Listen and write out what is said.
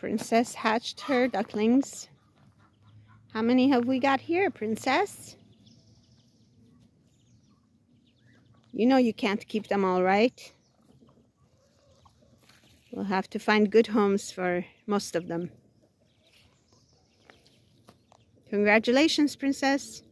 Princess hatched her ducklings. How many have we got here, Princess? You know you can't keep them all, right? We'll have to find good homes for most of them. Congratulations, Princess.